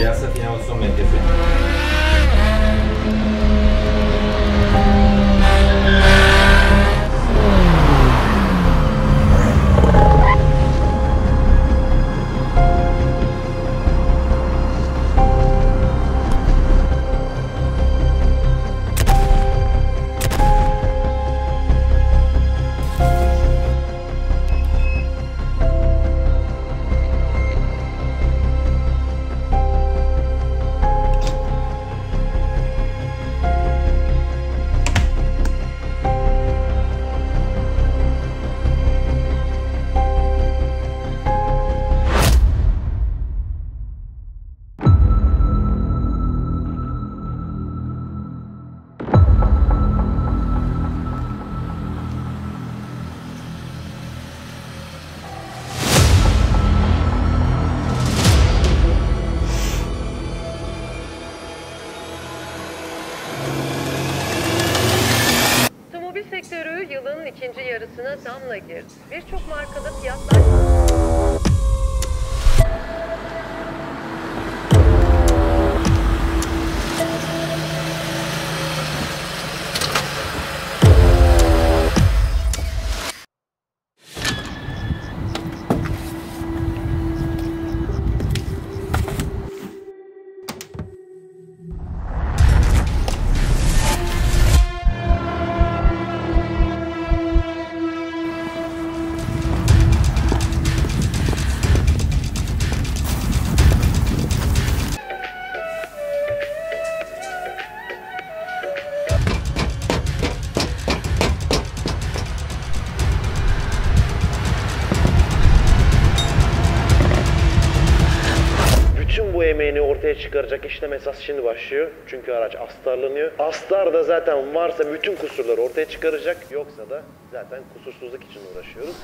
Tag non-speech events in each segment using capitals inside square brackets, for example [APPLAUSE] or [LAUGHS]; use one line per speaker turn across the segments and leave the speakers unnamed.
Beyaz Safina olsun medyası. Çıkaracak işlem esas şimdi başlıyor. Çünkü araç astarlanıyor. Astar da zaten varsa bütün kusurları ortaya çıkaracak. Yoksa da zaten kusursuzluk için uğraşıyoruz.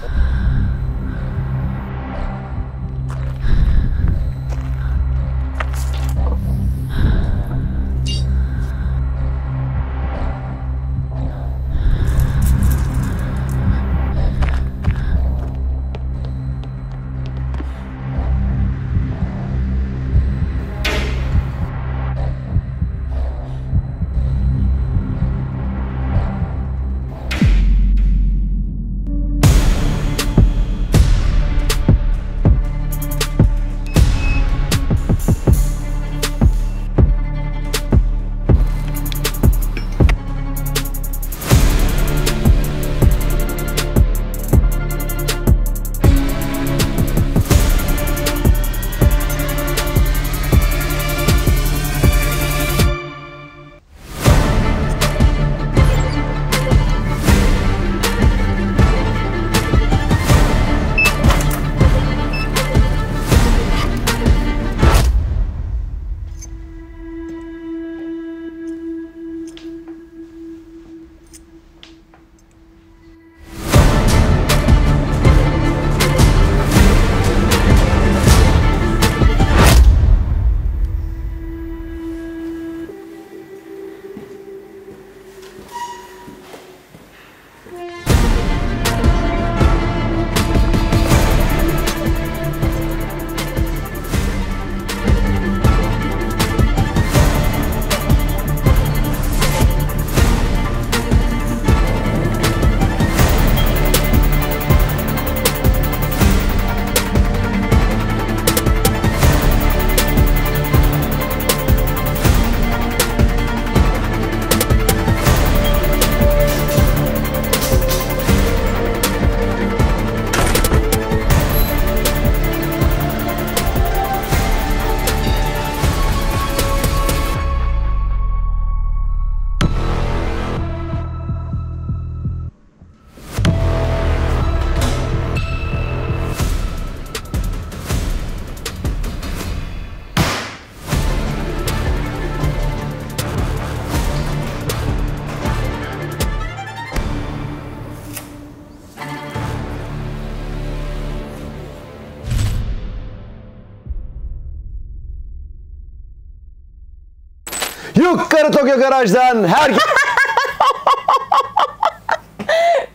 Garaj'dan herkese... [LAUGHS]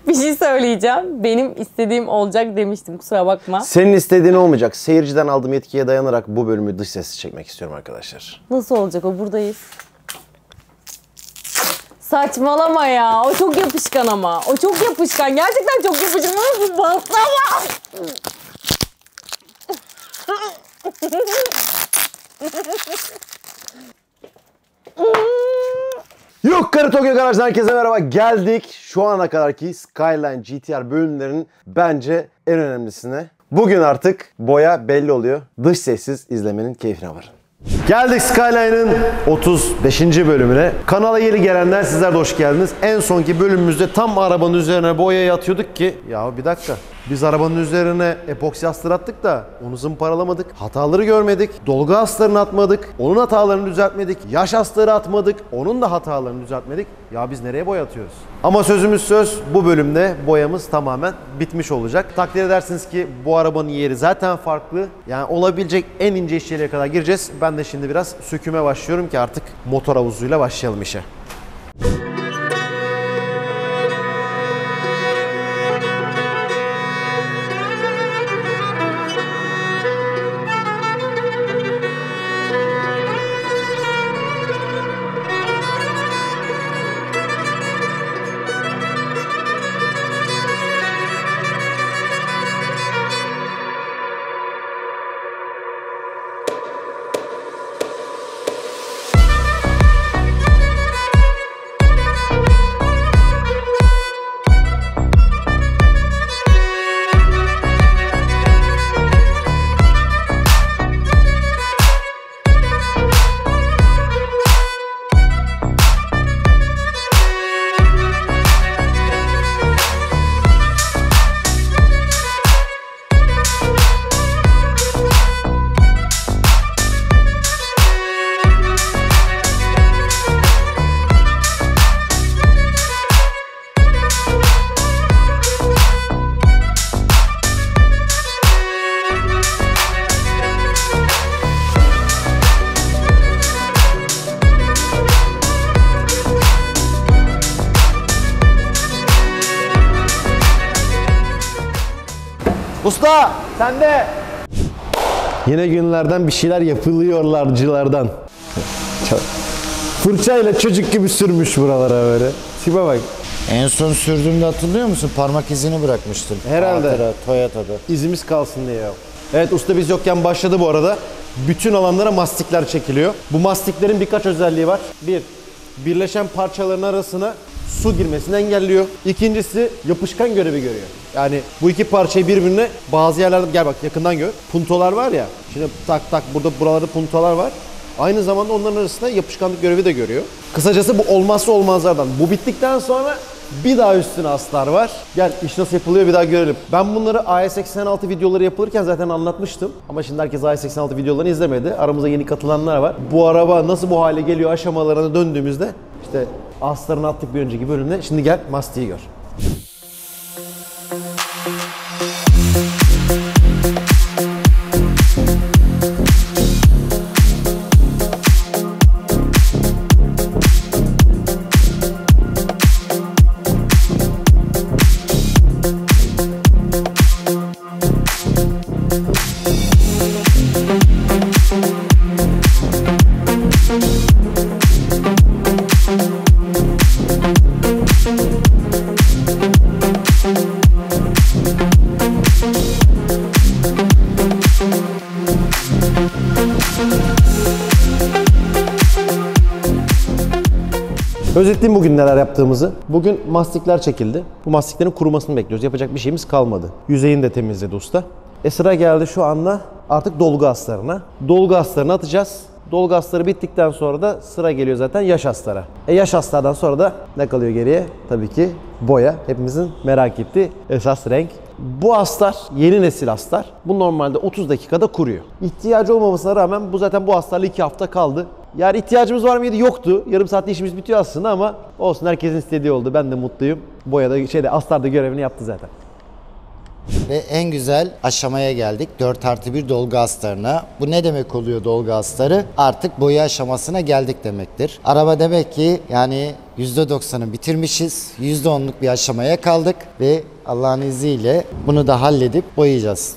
Bir şey söyleyeceğim. Benim istediğim olacak demiştim. Kusura bakma.
Senin istediğin olmayacak. Seyirciden aldığım yetkiye dayanarak bu bölümü dış sessiz çekmek istiyorum arkadaşlar.
Nasıl olacak o? Buradayız. Saçmalama ya. O çok yapışkan ama. O çok yapışkan. Gerçekten çok yapışkan. Nasıl baslama?
Yok Karı Tokyo Garaj'dan herkese merhaba. Geldik şu ana kadarki Skyline GTR bölümlerinin bence en önemlisine. Bugün artık boya belli oluyor. Dış sessiz izlemenin keyfine varın. Geldik Skyline'ın 35. bölümüne. Kanala yeni gelenler sizler de hoş geldiniz. En sonki bölümümüzde tam arabanın üzerine boya atıyorduk ki ya bir dakika biz arabanın üzerine epoksi astar attık da onu zımparalamadık. Hataları görmedik. Dolgu astarını atmadık. Onun hatalarını düzeltmedik. Yaş astarı atmadık. Onun da hatalarını düzeltmedik. Ya biz nereye boya atıyoruz? Ama sözümüz söz bu bölümde boyamız tamamen bitmiş olacak. Takdir edersiniz ki bu arabanın yeri zaten farklı. Yani olabilecek en ince işçiliğe kadar gireceğiz. Ben de şimdi biraz söküme başlıyorum ki artık motor havuzuyla başlayalım işe. Usta Yine günlerden bir şeyler yapılıyorlarcılardan. Fırçayla çocuk gibi sürmüş buralara böyle. Tipe bak.
En son sürdüğümde hatırlıyor musun? Parmak izini bırakmıştım.
Herhalde.
Hatıra, Toyota'da.
İzimiz kalsın diye. Evet usta biz yokken başladı bu arada. Bütün alanlara mastikler çekiliyor. Bu mastiklerin birkaç özelliği var. Bir, birleşen parçaların arasına su girmesini engelliyor. İkincisi yapışkan görevi görüyor. Yani bu iki parçayı birbirine bazı yerlerde gel bak yakından gör. Puntolar var ya. Şimdi tak tak burada buralarda puntolar var. Aynı zamanda onların arasında yapışkanlık görevi de görüyor. Kısacası bu olmazsa olmazlardan. Bu bittikten sonra bir daha üstüne astar var. Gel iş nasıl yapılıyor bir daha görelim. Ben bunları AS86 videoları yapılırken zaten anlatmıştım. Ama şimdi herkes AS86 videolarını izlemedi. Aramızda yeni katılanlar var. Bu araba nasıl bu hale geliyor aşamalarına döndüğümüzde işte astarını attık bir önceki bölümde. Şimdi gel Masti'yi gör. Özetleyeyim bugün neler yaptığımızı. Bugün mastikler çekildi. Bu mastiklerin kurumasını bekliyoruz. Yapacak bir şeyimiz kalmadı. Yüzeyini de temizledi usta. E sıra geldi şu anda artık dolgu astarına. Dolgu astarını atacağız. Dolgu astarı bittikten sonra da sıra geliyor zaten yaş astara. E yaş astardan sonra da ne kalıyor geriye? Tabii ki boya. Hepimizin merak ettiği esas renk. Bu astar yeni nesil astar. Bu normalde 30 dakikada kuruyor. İhtiyacı olmamasına rağmen bu zaten bu astarla 2 hafta kaldı. Yani ihtiyacımız var mıydı? Yoktu. Yarım saatte işimiz bitiyor aslında ama olsun herkesin istediği oldu. Ben de mutluyum. Boyada şeyde astarda görevini yaptı zaten.
Ve en güzel aşamaya geldik. 4 artı 1 dolgu astarına. Bu ne demek oluyor dolgu astarı? Artık boya aşamasına geldik demektir. Araba demek ki yani %90'ı bitirmişiz. %10'luk bir aşamaya kaldık ve Allah'ın izniyle bunu da halledip boyayacağız.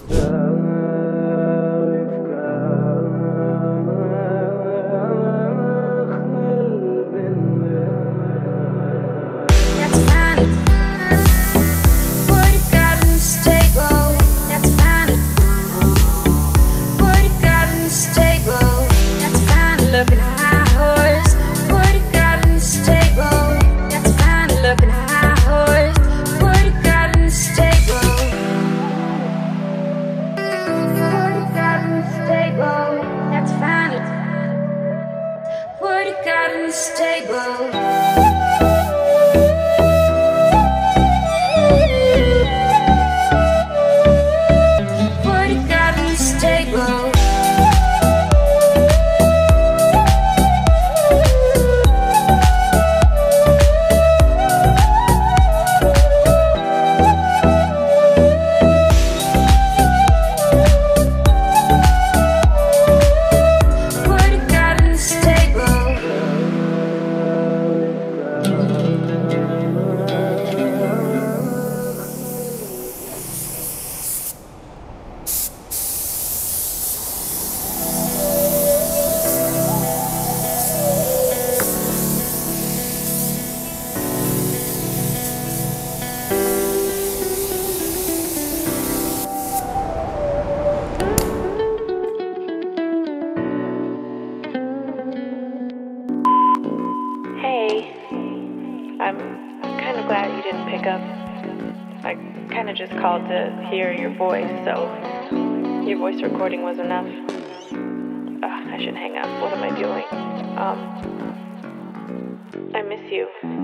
Hear your voice, so your voice recording was enough. Ugh, I should hang up. What am I doing? Um, I miss you.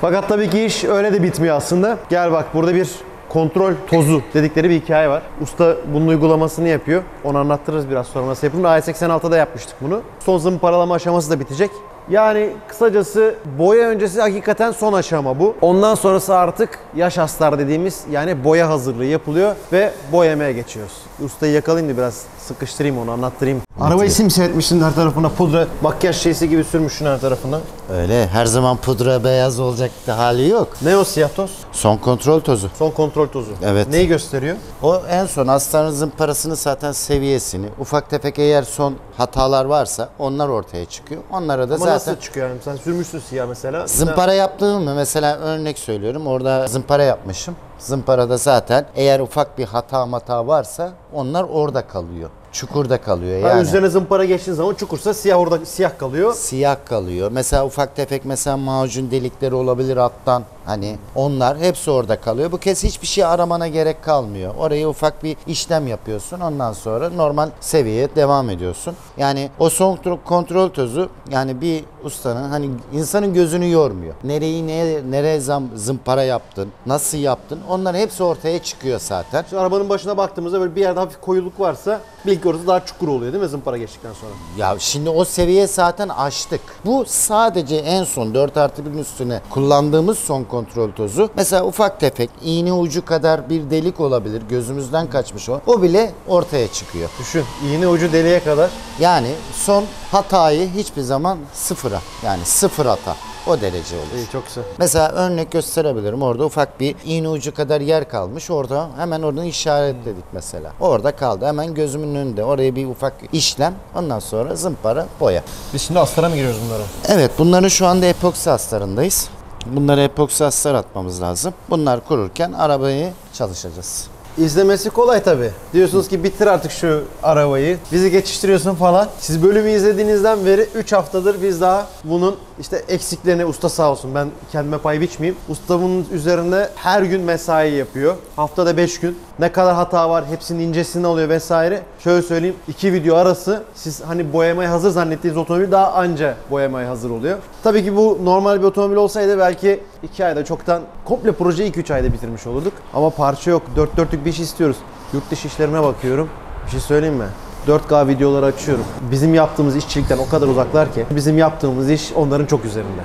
Fakat tabii ki iş öyle de bitmiyor aslında. Gel bak burada bir kontrol tozu dedikleri bir hikaye var. Usta bunun uygulamasını yapıyor. Onu anlattırırız biraz sonra nasıl yapımını. AS86'da yapmıştık bunu. Son zımparalama aşaması da bitecek. Yani kısacası boya öncesi hakikaten son aşama bu. Ondan sonrası artık yaş astar dediğimiz yani boya hazırlığı yapılıyor ve boyamaya geçiyoruz. Ustayı yakalayayım da biraz sıkıştırayım onu anlattırayım. Arabayı simsiyetmişsin her tarafına pudra, makyaj şeysi gibi sürmüşsün her tarafına.
Öyle her zaman pudra beyaz olacak da hali yok.
Ne o siyah toz?
Son kontrol tozu.
Son kontrol tozu.
Evet.
Neyi gösteriyor?
O en son hastanızın parasını zaten seviyesini, ufak tefek eğer son hatalar varsa onlar ortaya çıkıyor. Onlara da
Ama
zaten
nasıl çıkıyor yani? Sen sürmüşsün siyah mesela.
zımpara yaptığım mı mesela örnek söylüyorum orada zımpara yapmışım. Zımparada zaten eğer ufak bir hata mata varsa onlar orada kalıyor. Çukurda kalıyor
Ha,
yani.
üzerine zımpara geçtiğin zaman çukursa siyah orada siyah kalıyor.
Siyah kalıyor. Mesela ufak tefek mesela macun delikleri olabilir alttan. Hani onlar hepsi orada kalıyor. Bu kez hiçbir şey aramana gerek kalmıyor. Oraya ufak bir işlem yapıyorsun. Ondan sonra normal seviyeye devam ediyorsun. Yani o son kontrol- tozu yani bir ustanın hani insanın gözünü yormuyor. Nereyi ne, nereye zam, zımpara yaptın, nasıl yaptın onların hepsi ortaya çıkıyor zaten.
Şu arabanın başına baktığımızda böyle bir yerde hafif koyuluk varsa bil ki orası daha çukur oluyor değil mi zımpara geçtikten sonra?
Ya şimdi o seviye zaten aştık. Bu sadece en son 4 artı 1'in üstüne kullandığımız son kontrol tozu. Mesela ufak tefek iğne ucu kadar bir delik olabilir. Gözümüzden kaçmış o. O bile ortaya çıkıyor.
Düşün iğne ucu deliğe kadar.
Yani son hatayı hiçbir zaman sıfıra. Yani sıfır hata. O derece olur.
İyi çok güzel.
Mesela örnek gösterebilirim. Orada ufak bir iğne ucu kadar yer kalmış. Orada hemen oradan işaretledik mesela. Orada kaldı. Hemen gözümün önünde. Oraya bir ufak işlem. Ondan sonra zımpara, boya.
Biz şimdi astara mı giriyoruz bunlara?
Evet bunların şu anda epoksi astarındayız. Bunlara epoksi atmamız lazım. Bunlar kururken arabayı çalışacağız.
İzlemesi kolay tabi. Diyorsunuz ki bitir artık şu arabayı. Bizi geçiştiriyorsun falan. Siz bölümü izlediğinizden beri 3 haftadır biz daha bunun işte eksiklerini usta sağ olsun ben kendime pay biçmeyeyim. Usta bunun üzerinde her gün mesai yapıyor. Haftada 5 gün. Ne kadar hata var hepsinin incesini alıyor vesaire. Şöyle söyleyeyim iki video arası siz hani boyamaya hazır zannettiğiniz otomobil daha anca boyamaya hazır oluyor. Tabii ki bu normal bir otomobil olsaydı belki 2 ayda çoktan komple projeyi 2-3 ayda bitirmiş olurduk. Ama parça yok. 4 dörtlük bir iş istiyoruz. Yurt dışı işlerine bakıyorum. Bir şey söyleyeyim mi? 4K videoları açıyorum. Bizim yaptığımız işçilikten o kadar uzaklar ki bizim yaptığımız iş onların çok üzerinde.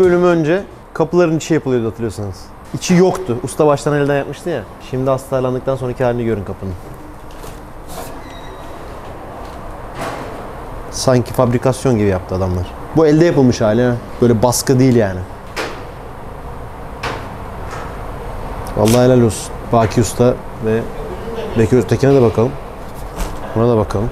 Bölüm önce kapıların içi yapılıyordu hatırlıyorsanız. İçi yoktu. Usta baştan elden yapmıştı ya. Şimdi hastalandıktan sonraki halini görün kapının. Sanki fabrikasyon gibi yaptı adamlar. Bu elde yapılmış hali ha. Böyle baskı değil yani. Vallahi helal olsun. Baki Usta ve Bekir Öztekin'e de bakalım. Buna da bakalım.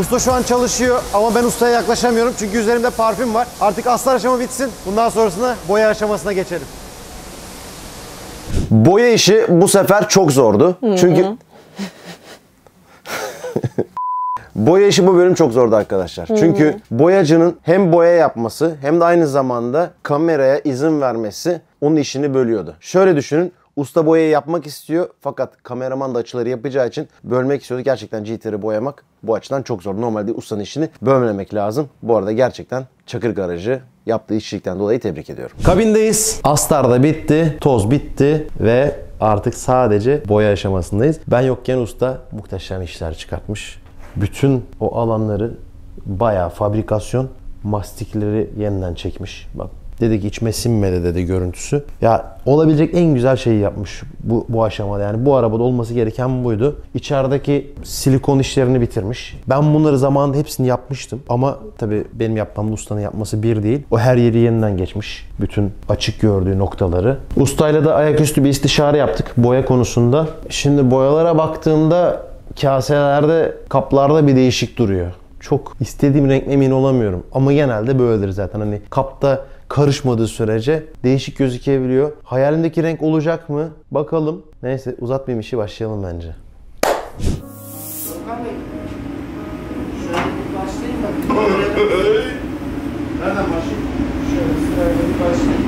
Usta şu an çalışıyor ama ben ustaya yaklaşamıyorum çünkü üzerimde parfüm var. Artık astar aşama bitsin. Bundan sonrasında boya aşamasına geçelim. Boya işi bu sefer çok zordu. Çünkü [LAUGHS] Boya işi bu bölüm çok zordu arkadaşlar. Çünkü boyacının hem boya yapması hem de aynı zamanda kameraya izin vermesi onun işini bölüyordu. Şöyle düşünün. Usta boyayı yapmak istiyor fakat kameraman da açıları yapacağı için bölmek istiyordu. Gerçekten GTR'ı boyamak bu açıdan çok zor. Normalde ustanın işini bölmemek lazım. Bu arada gerçekten Çakır Garajı yaptığı işçilikten dolayı tebrik ediyorum. Kabindeyiz. Astar da bitti. Toz bitti ve artık sadece boya aşamasındayız. Ben yokken usta muhteşem işler çıkartmış. Bütün o alanları bayağı fabrikasyon mastikleri yeniden çekmiş. Bak dedi ki içime sinmedi dedi görüntüsü. Ya olabilecek en güzel şeyi yapmış bu, bu aşamada. Yani bu arabada olması gereken buydu. İçerideki silikon işlerini bitirmiş. Ben bunları zamanında hepsini yapmıştım. Ama tabii benim yapmamla ustanın yapması bir değil. O her yeri yeniden geçmiş. Bütün açık gördüğü noktaları. Ustayla da ayaküstü bir istişare yaptık boya konusunda. Şimdi boyalara baktığımda kaselerde, kaplarda bir değişik duruyor. Çok istediğim renk emin olamıyorum. Ama genelde böyledir zaten. Hani kapta karışmadığı sürece değişik gözükebiliyor. Hayalimdeki renk olacak mı? Bakalım. Neyse uzatmayayım işi başlayalım bence.
Nereden başlayayım? Şöyle sırayla bir başlayayım.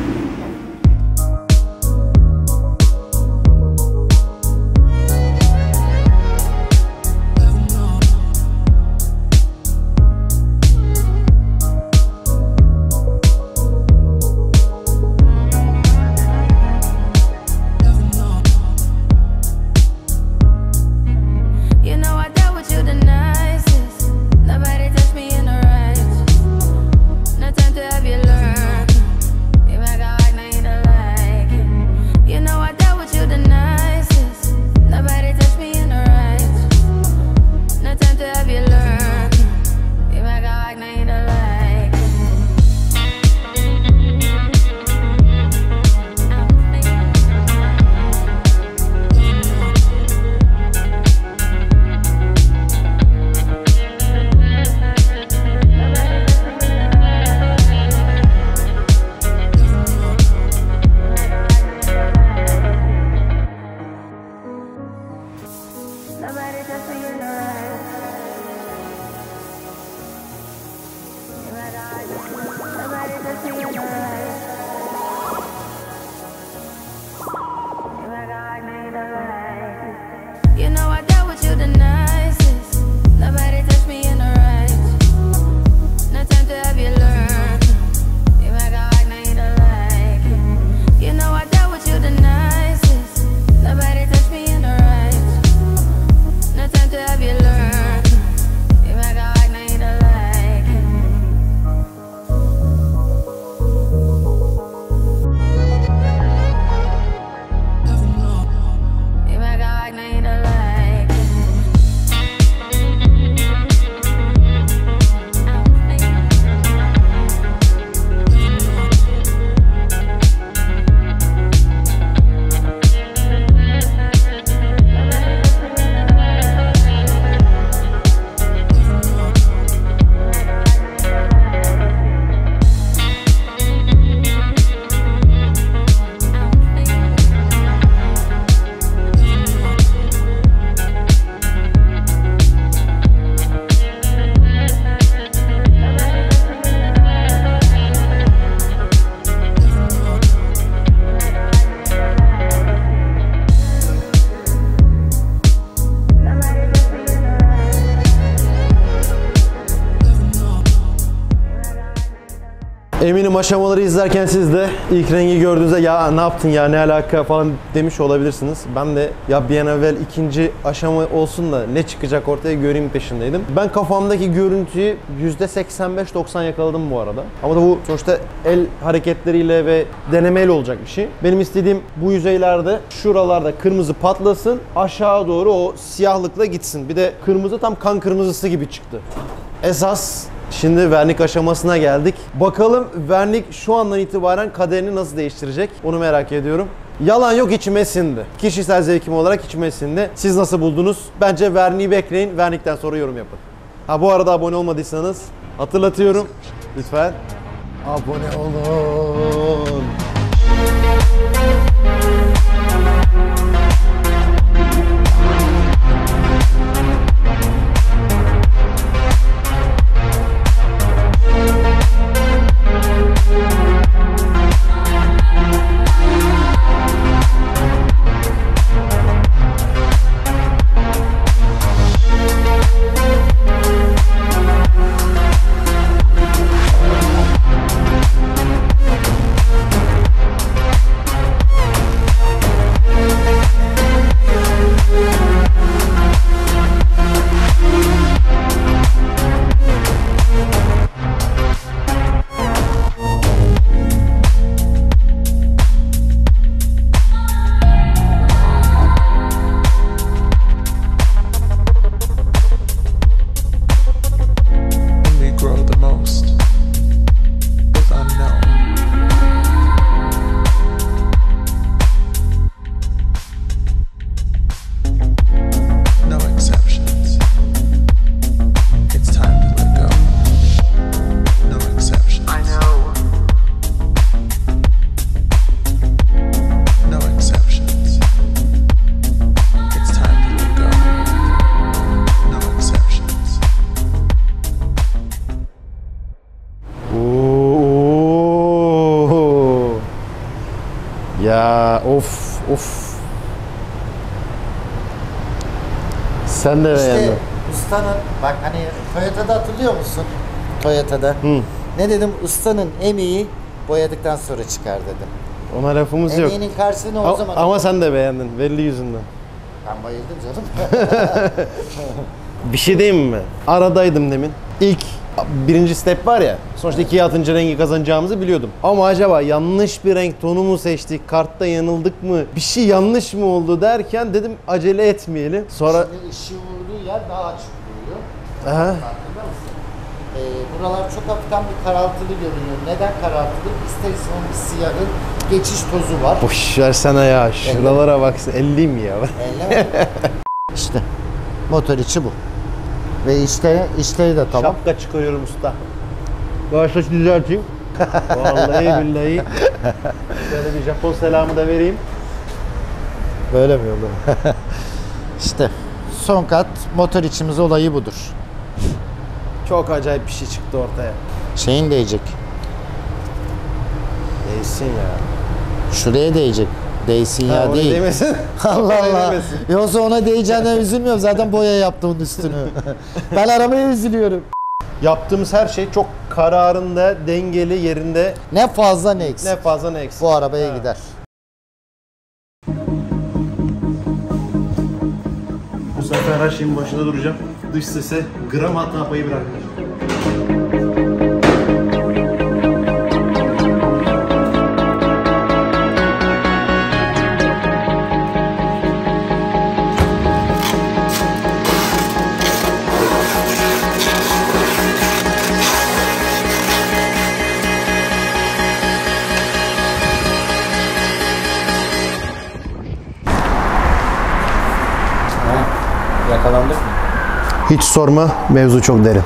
Aşamaları izlerken siz de ilk rengi gördüğünüzde ya ne yaptın ya ne alaka falan demiş olabilirsiniz. Ben de ya bir an evvel ikinci aşama olsun da ne çıkacak ortaya göreyim peşindeydim. Ben kafamdaki görüntüyü %85-90 yakaladım bu arada. Ama da bu sonuçta el hareketleriyle ve denemeyle olacak bir şey. Benim istediğim bu yüzeylerde şuralarda kırmızı patlasın aşağı doğru o siyahlıkla gitsin. Bir de kırmızı tam kan kırmızısı gibi çıktı. Esas Şimdi vernik aşamasına geldik. Bakalım vernik şu andan itibaren kaderini nasıl değiştirecek? Onu merak ediyorum. Yalan yok içime sindi. Kişisel zevkim olarak içime sindi. Siz nasıl buldunuz? Bence verniği bekleyin. Vernikten sonra yorum yapın. Ha bu arada abone olmadıysanız hatırlatıyorum. Lütfen abone olun. Sen de
İşte
beğendin.
ustanın bak hani Toyota'da hatırlıyor musun? Toyota'da. Ne dedim? Ustanın emeği boyadıktan sonra çıkar dedim.
Ona lafımız yok.
Emeğinin karşılığını o
A-
zaman
Ama sen de beğendin belli yüzünden.
Ben bayıldım canım. [LAUGHS]
Bir şey diyeyim mi? Aradaydım demin. İlk birinci step var ya. Sonuçta ikiye atınca rengi kazanacağımızı biliyordum. Ama acaba yanlış bir renk tonu mu seçtik? Kartta yanıldık mı? Bir şey yanlış mı oldu derken dedim acele etmeyelim. Sonra
Şimdi ışığı vurduğu yer daha açık oluyor.
Aha.
Farkında mısın? Ee, buralar çok hafiften bir karaltılı görünüyor. Neden karaltılı? İster istemez bir siyahın geçiş tozu var.
boş versene ya. Şuralara baksana. 50 mi ya?
Öyle mi? işte motor içi bu. Ve işte işleri de tamam.
Şapka çıkarıyorum usta. Başta düzelteyim. [LAUGHS] Vallahi billahi. Şöyle bir Japon selamı da vereyim.
Böyle mi oldu? [LAUGHS] işte son kat motor içimiz olayı budur.
Çok acayip bir şey çıktı ortaya.
Şeyin değecek.
Değsin ya.
Şuraya değecek. Değsin
Ha,
ya değil.
değmesin. [LAUGHS]
Allah Allah. Yoksa ona değeceğinden üzülmüyorum. Zaten boya yaptı onun üstünü. ben aramaya üzülüyorum.
Yaptığımız her şey çok kararında, dengeli, yerinde.
Ne fazla ne eksik.
Ne fazla ne eksik.
Bu arabaya
Ha.
gider.
Bu sefer her şeyin başında duracağım. Dış sese gram hata payı bırakmayacağım.
Yakalandık mı?
Hiç sorma, mevzu çok derin.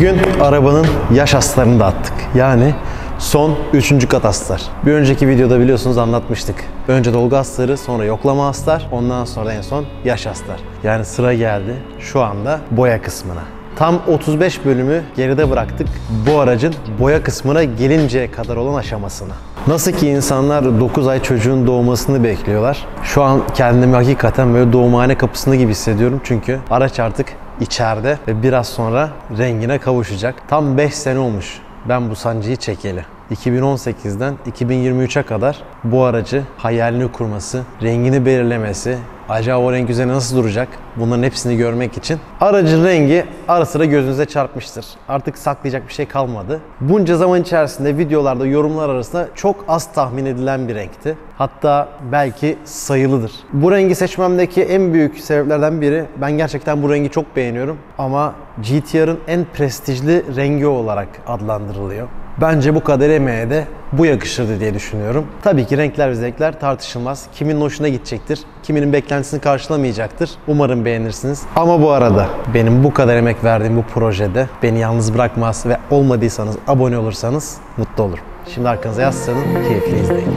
Bugün arabanın yaş astarını da attık. Yani son 3. kat astar. Bir önceki videoda biliyorsunuz anlatmıştık. Önce dolgu astarı, sonra yoklama astar, ondan sonra en son yaş astar. Yani sıra geldi şu anda boya kısmına. Tam 35 bölümü geride bıraktık bu aracın boya kısmına gelinceye kadar olan aşamasına. Nasıl ki insanlar 9 ay çocuğun doğmasını bekliyorlar. Şu an kendimi hakikaten böyle doğumhane kapısında gibi hissediyorum. Çünkü araç artık içeride ve biraz sonra rengine kavuşacak. Tam 5 sene olmuş ben bu sancıyı çekeli. 2018'den 2023'e kadar bu aracı hayalini kurması, rengini belirlemesi, acaba o renk üzerine nasıl duracak bunların hepsini görmek için aracın rengi ara sıra gözünüze çarpmıştır. Artık saklayacak bir şey kalmadı. Bunca zaman içerisinde videolarda yorumlar arasında çok az tahmin edilen bir renkti. Hatta belki sayılıdır. Bu rengi seçmemdeki en büyük sebeplerden biri ben gerçekten bu rengi çok beğeniyorum ama GTR'ın en prestijli rengi olarak adlandırılıyor. Bence bu kadar emeğe de bu yakışırdı diye düşünüyorum. Tabii ki renkler ve zevkler tartışılmaz. Kiminin hoşuna gidecektir, kiminin beklentisini karşılamayacaktır. Umarım beğenirsiniz. Ama bu arada benim bu kadar emek verdiğim bu projede beni yalnız bırakmaz ve olmadıysanız abone olursanız mutlu olurum. Şimdi arkanıza yaslanın, keyifli izleyin.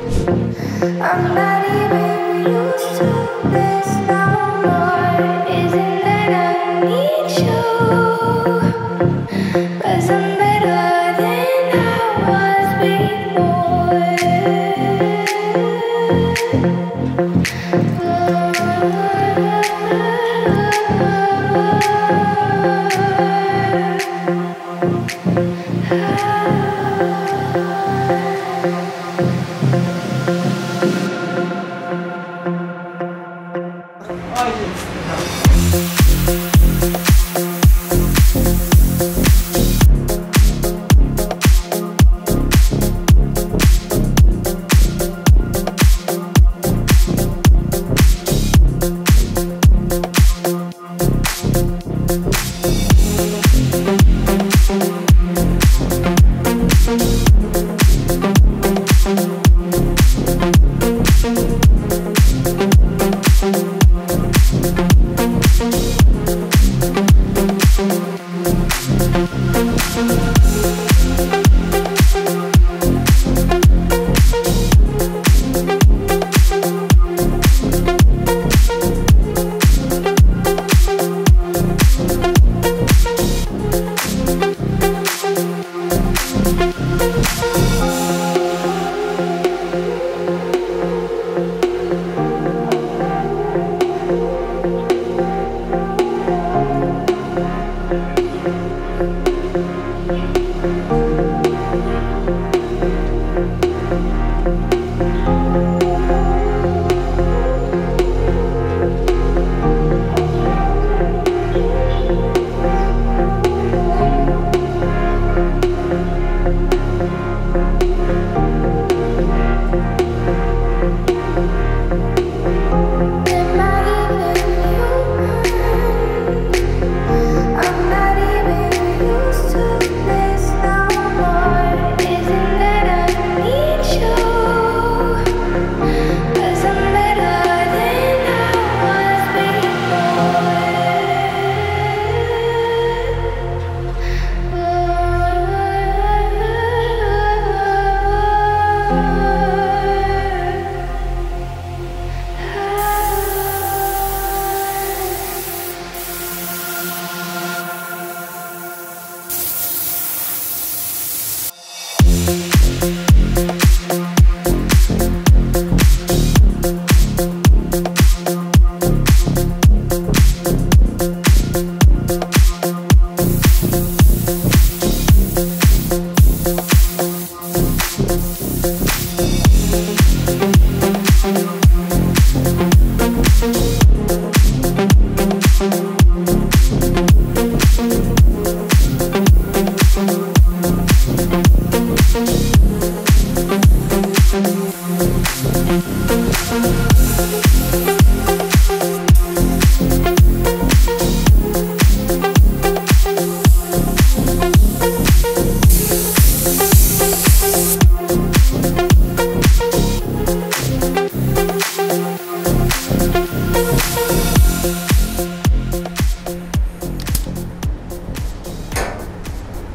Isn't that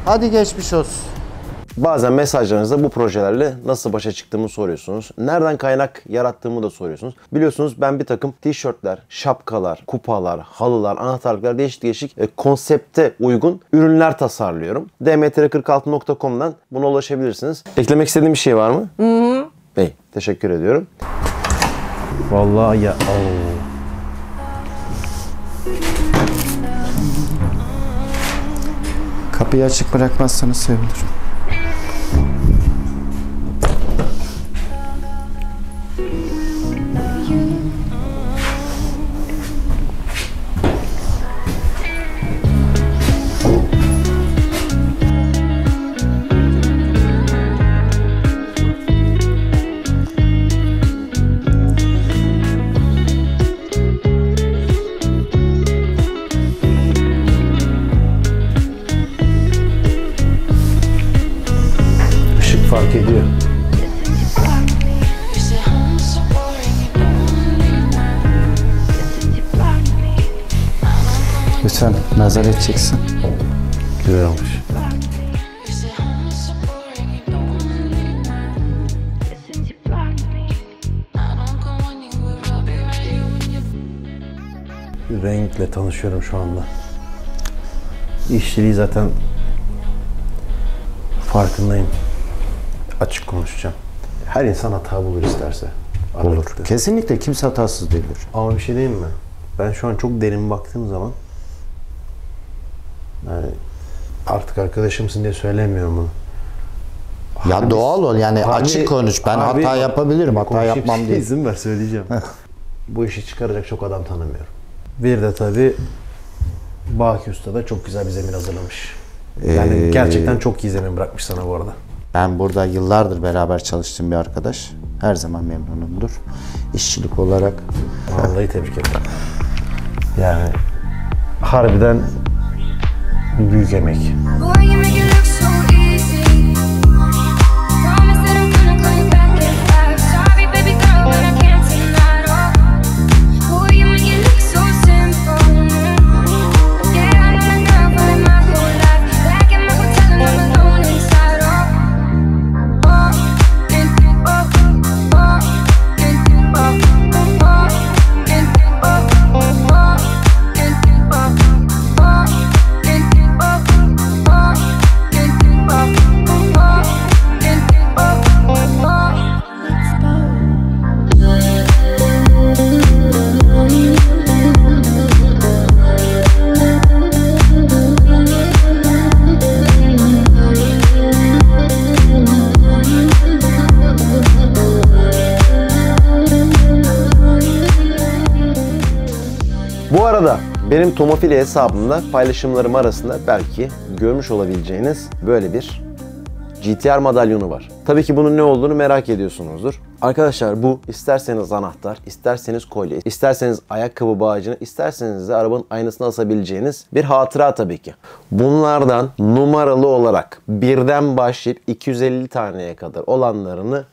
Hadi geçmiş olsun.
Bazen mesajlarınızda bu projelerle nasıl başa çıktığımı soruyorsunuz. Nereden kaynak yarattığımı da soruyorsunuz. Biliyorsunuz ben bir takım tişörtler, şapkalar, kupalar, halılar, anahtarlıklar değişik değişik e, konsepte uygun ürünler tasarlıyorum. dmtr46.com'dan buna ulaşabilirsiniz. Eklemek istediğim bir şey var mı? Hı hı. Bey, teşekkür ediyorum. Vallahi ya.
Kapıyı açık bırakmazsanız sevinirim. Nazar edeceksin.
Güzel olmuş. Renkle tanışıyorum şu anda. İşçiliği zaten farkındayım. Açık konuşacağım. Her insan hata bulur isterse.
Olur. Kesinlikle kimse hatasız değildir.
Ama bir şey diyeyim mi? Ben şu an çok derin baktığım zaman yani artık arkadaşımsın diye söylemiyorum bunu.
Ya doğal ol yani
Harbi-
açık konuş. Ben
harbi-
hata yapabilirim. Hata yapmam değil. [LAUGHS]
İzin ver söyleyeceğim. Bu işi çıkaracak çok adam tanımıyorum. Bir de tabii Baki Usta da çok güzel bir zemin hazırlamış. Yani
Ee,
gerçekten çok iyi zemin bırakmış sana bu arada.
Ben burada yıllardır beraber çalıştığım bir arkadaş. Her zaman memnunumdur. İşçilik olarak
Vallahi tebrik ederim. Yani harbiden büyük emek. Benim Tomofili hesabımda paylaşımlarım arasında belki görmüş olabileceğiniz böyle bir GTR madalyonu var. Tabii ki bunun ne olduğunu merak ediyorsunuzdur. Arkadaşlar bu isterseniz anahtar, isterseniz kolye, isterseniz ayakkabı bağcını, isterseniz de arabanın aynasına asabileceğiniz bir hatıra tabii ki. Bunlardan numaralı olarak birden başlayıp 250 taneye kadar olanlarını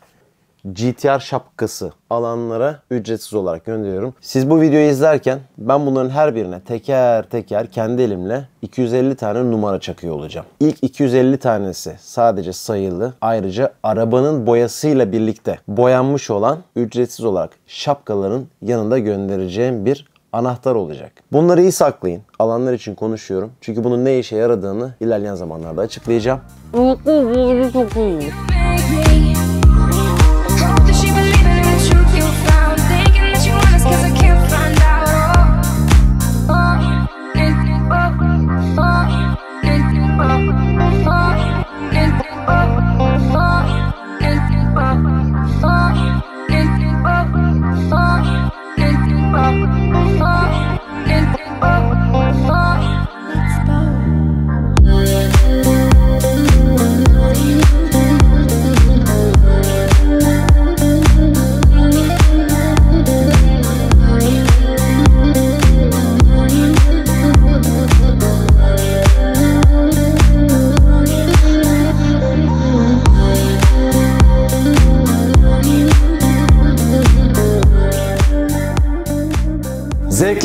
GTR şapkası alanlara ücretsiz olarak gönderiyorum. Siz bu videoyu izlerken ben bunların her birine teker teker kendi elimle 250 tane numara çakıyor olacağım. İlk 250 tanesi sadece sayılı. Ayrıca arabanın boyasıyla birlikte boyanmış olan ücretsiz olarak şapkaların yanında göndereceğim bir anahtar olacak. Bunları iyi saklayın. Alanlar için konuşuyorum. Çünkü bunun ne işe yaradığını ilerleyen zamanlarda açıklayacağım.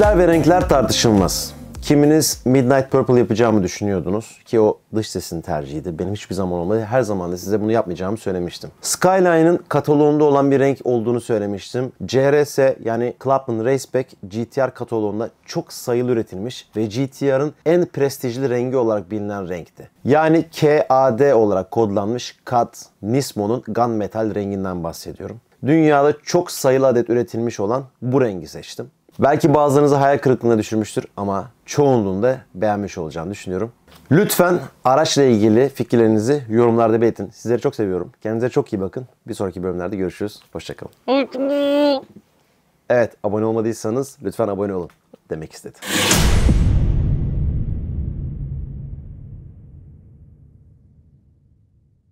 Zevkler ve renkler tartışılmaz. Kiminiz Midnight Purple yapacağımı düşünüyordunuz ki o dış sesin tercihiydi. Benim hiçbir zaman olmadı. Her zaman da size bunu yapmayacağımı söylemiştim. Skyline'ın kataloğunda olan bir renk olduğunu söylemiştim. CRS yani Clubman Raceback GTR kataloğunda çok sayılı üretilmiş ve GTR'ın en prestijli rengi olarak bilinen renkti. Yani KAD olarak kodlanmış Kat Nismo'nun gunmetal renginden bahsediyorum. Dünyada çok sayılı adet üretilmiş olan bu rengi seçtim. Belki bazılarınızı hayal kırıklığına düşürmüştür ama çoğunluğunda beğenmiş olacağını düşünüyorum. Lütfen araçla ilgili fikirlerinizi yorumlarda belirtin. Sizleri çok seviyorum. Kendinize çok iyi bakın. Bir sonraki bölümlerde görüşürüz. Hoşçakalın. Evet abone olmadıysanız lütfen abone olun demek istedim.